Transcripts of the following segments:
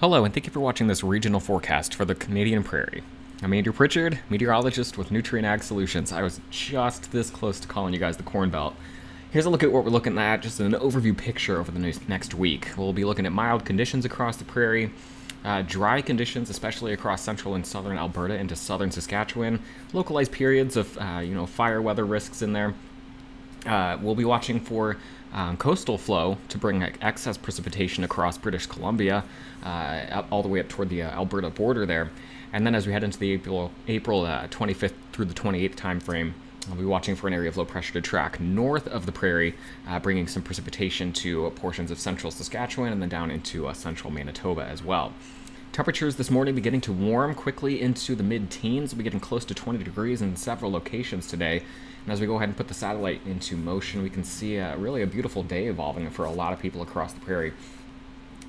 Hello, and thank you for watching this regional forecast for the Canadian Prairie. I'm Andrew Pritchard, meteorologist with Nutrien Ag Solutions. I was just this close to calling you guys the Corn Belt. Here's a look at what we're looking at, just an overview picture over the next week. We'll be looking at mild conditions across the prairie, uh, dry conditions, especially across central and southern Alberta into southern Saskatchewan, localized periods of uh, you know fire weather risks in there. Uh, we'll be watching for um, coastal flow to bring excess precipitation across British Columbia, uh, all the way up toward the uh, Alberta border there. And then as we head into the April, April 25th uh, through the 28th timeframe, I'll be watching for an area of low pressure to track north of the prairie, uh, bringing some precipitation to portions of central Saskatchewan and then down into uh, central Manitoba as well. Temperatures this morning beginning to warm quickly into the mid teens. We'll be getting close to 20 degrees in several locations today. And as we go ahead and put the satellite into motion, we can see uh, really a beautiful day evolving for a lot of people across the prairie.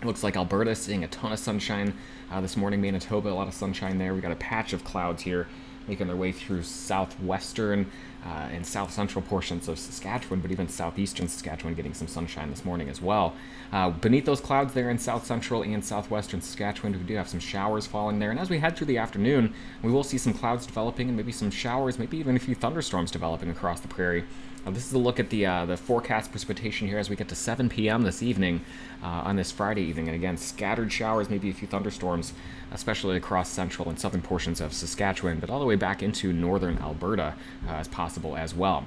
It looks like Alberta seeing a ton of sunshine uh, this morning. Manitoba, a lot of sunshine there. We got a patch of clouds here making their way through southwestern uh, and south central portions of Saskatchewan, but even southeastern Saskatchewan getting some sunshine this morning as well. Uh, beneath those clouds there in south central and southwestern Saskatchewan, we do have some showers falling there. And as we head through the afternoon, we will see some clouds developing and maybe some showers, maybe even a few thunderstorms developing across the prairie. This is a look at the uh, the forecast precipitation here as we get to 7 p.m. this evening uh, on this Friday evening. And again, scattered showers, maybe a few thunderstorms, especially across central and southern portions of Saskatchewan, but all the way back into northern Alberta uh, as possible as well.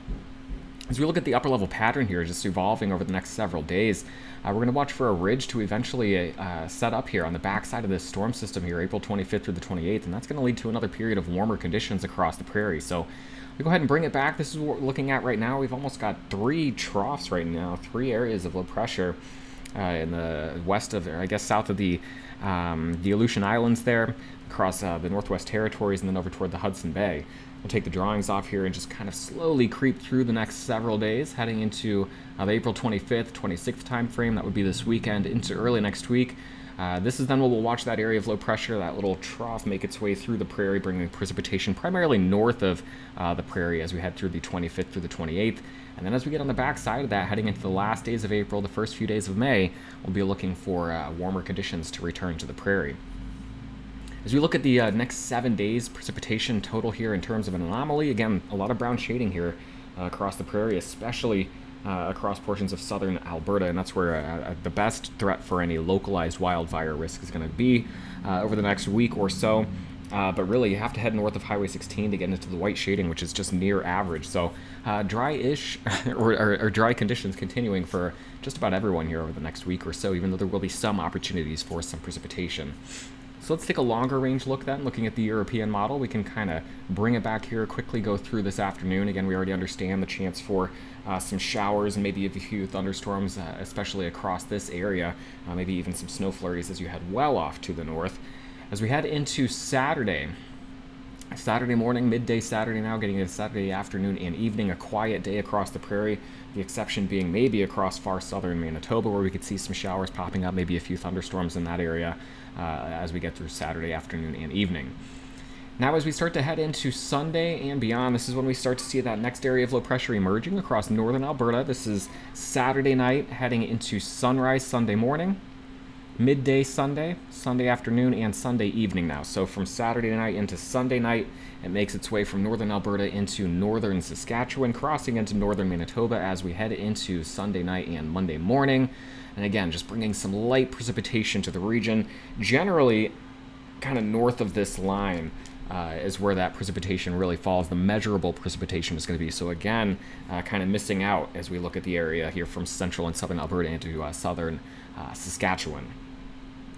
As we look at the upper level pattern here, just evolving over the next several days, uh, we're going to watch for a ridge to eventually uh, set up here on the backside of this storm system here, April 25th through the 28th, and that's going to lead to another period of warmer conditions across the prairie. So we go ahead and bring it back. This is what we're looking at right now. We've almost got three troughs right now, three areas of low pressure uh, in the west of, I guess, south of the um, the Aleutian Islands there, across uh, the Northwest Territories, and then over toward the Hudson Bay. We'll take the drawings off here and just kind of slowly creep through the next several days, heading into uh, the April 25th, 26th time frame. That would be this weekend into early next week. Uh, this is then where we'll watch that area of low pressure, that little trough, make its way through the prairie, bringing precipitation primarily north of uh, the prairie as we head through the 25th through the 28th. And then as we get on the back side of that, heading into the last days of April, the first few days of May, we'll be looking for uh, warmer conditions to return to the prairie. As we look at the uh, next seven days, precipitation total here in terms of an anomaly, again, a lot of brown shading here uh, across the prairie, especially uh, across portions of southern Alberta, and that's where uh, uh, the best threat for any localized wildfire risk is going to be uh, over the next week or so. Uh, but really, you have to head north of Highway 16 to get into the white shading, which is just near average. So, uh, dry-ish or, or, or, dry conditions continuing for just about everyone here over the next week or so, even though there will be some opportunities for some precipitation. So let's take a longer range look then, looking at the European model. We can kind of bring it back here, quickly go through this afternoon. Again, we already understand the chance for uh, some showers and maybe a few thunderstorms, uh, especially across this area, uh, maybe even some snow flurries as you head well off to the north. As we head into Saturday, Saturday morning, midday Saturday now, getting into Saturday afternoon and evening, a quiet day across the prairie. The exception being maybe across far southern Manitoba, where we could see some showers popping up, maybe a few thunderstorms in that area uh, as we get through Saturday afternoon and evening. Now, as we start to head into Sunday and beyond, this is when we start to see that next area of low pressure emerging across northern Alberta. This is Saturday night, heading into sunrise Sunday morning, midday Sunday, Sunday afternoon, and Sunday evening now. So from Saturday night into Sunday night, it makes its way from northern Alberta into northern Saskatchewan, crossing into northern Manitoba as we head into Sunday night and Monday morning. And again, just bringing some light precipitation to the region. Generally, kind of north of this line uh, is where that precipitation really falls. The measurable precipitation is going to be. So again, uh, kind of missing out as we look at the area here from central and southern Alberta into uh, southern uh, Saskatchewan.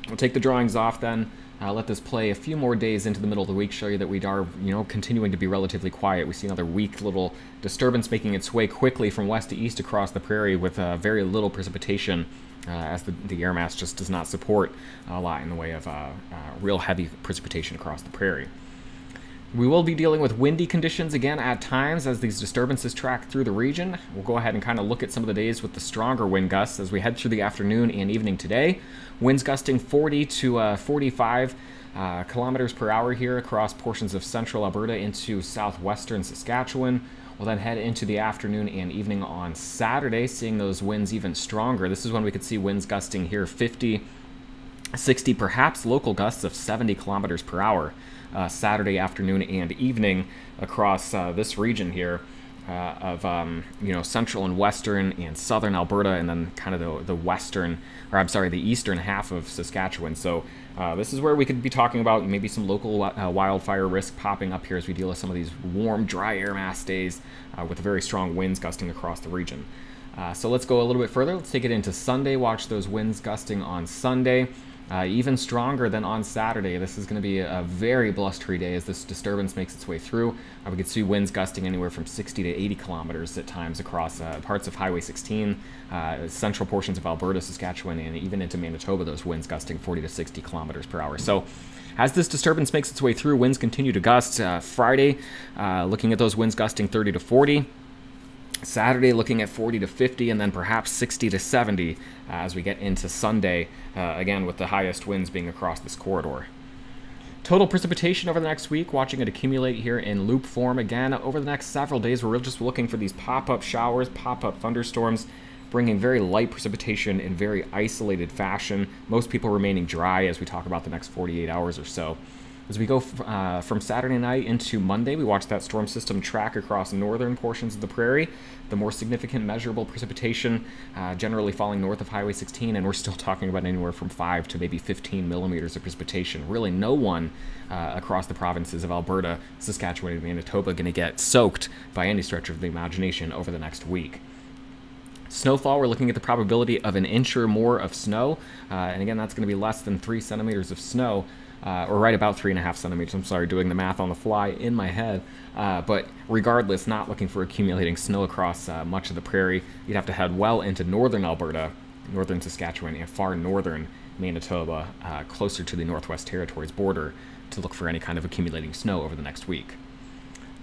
We'll take the drawings off then. Uh, let this play a few more days into the middle of the week, show you that we are, you know, continuing to be relatively quiet. We see another weak little disturbance making its way quickly from west to east across the prairie with uh, very little precipitation uh, as the, the, air mass just does not support a lot in the way of uh, uh, real heavy precipitation across the prairie. We will be dealing with windy conditions again at times as these disturbances track through the region. We'll go ahead and kind of look at some of the days with the stronger wind gusts as we head through the afternoon and evening today. Winds gusting 40 to uh, 45 uh, kilometers per hour here across portions of central Alberta into southwestern Saskatchewan. We'll then head into the afternoon and evening on Saturday, seeing those winds even stronger. This is when we could see winds gusting here 50 60, perhaps local gusts of 70 kilometers per hour uh, Saturday afternoon and evening across uh, this region here. Uh, of um, you know central and western and southern Alberta, and then kind of the, the western, or I'm sorry, the eastern half of Saskatchewan. So uh, this is where we could be talking about maybe some local uh, wildfire risk popping up here as we deal with some of these warm, dry air mass days uh, with very strong winds gusting across the region. Uh, so let's go a little bit further. Let's take it into Sunday. Watch those winds gusting on Sunday. Uh, even stronger than on Saturday. This is going to be a, very blustery day as this disturbance makes its way through. Uh, we could see winds gusting anywhere from 60 to 80 kilometers at times across uh, parts of Highway 16, uh, central portions of Alberta, Saskatchewan, and even into Manitoba. Those winds gusting 40 to 60 kilometers per hour. So. As this disturbance makes its way through, winds continue to gust. Uh, Friday, uh, looking at those winds gusting 30 to 40. Saturday looking at 40 to 50 and then perhaps 60 to 70 uh, as we get into Sunday, uh, again with the highest winds being across this corridor. Total precipitation over the next week, watching it accumulate here in loop form again. Over the next several days, we're just looking for these pop up showers, pop up thunderstorms, bringing very light precipitation in very isolated fashion. Most people remaining dry as we talk about the next 48 hours or so. As we go uh, from Saturday night into Monday, we watch that storm system track across northern portions of the prairie. The more significant measurable precipitation uh, generally falling north of Highway 16, and we're still talking about anywhere from 5 to maybe 15 millimeters of precipitation. Really, no one uh, across the provinces of Alberta, Saskatchewan, and Manitoba going to get soaked by any stretch of the imagination over the next week. Snowfall, we're looking at the probability of an inch or more of snow. Uh, and again, that's going to be less than three centimeters of snow uh, or right about three and a half centimeters. I'm sorry, doing the math on the fly in my head. Uh, but regardless, not looking for accumulating snow across uh, much of the prairie. You'd have to head well into northern Alberta, northern Saskatchewan, and far northern Manitoba, uh, closer to the Northwest Territories border, to look for any kind of accumulating snow over the next week.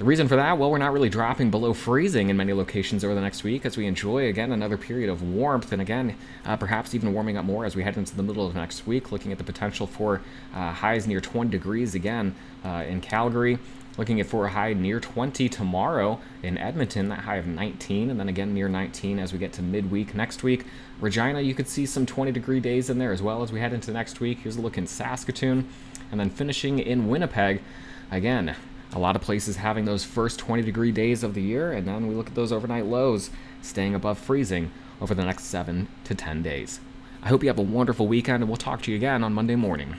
The reason for that, well, we're not really dropping below freezing in many locations over the next week as we enjoy, again, another period of warmth, and again, uh, perhaps even warming up more as we head into the middle of next week, looking at the potential for uh, highs near 20 degrees again uh, in Calgary. Looking at for a high near 20 tomorrow in Edmonton, that high of 19, and then again near 19 as we get to midweek next week. Regina, you could see some 20 degree days in there as well as we head into next week. Here's a look in Saskatoon, and then finishing in Winnipeg. Again, a lot of places having those first 20 degree days of the year, and then we look at those overnight lows staying above freezing over the next 7 to 10 days. I hope you have a wonderful weekend, and we'll talk to you again on Monday morning.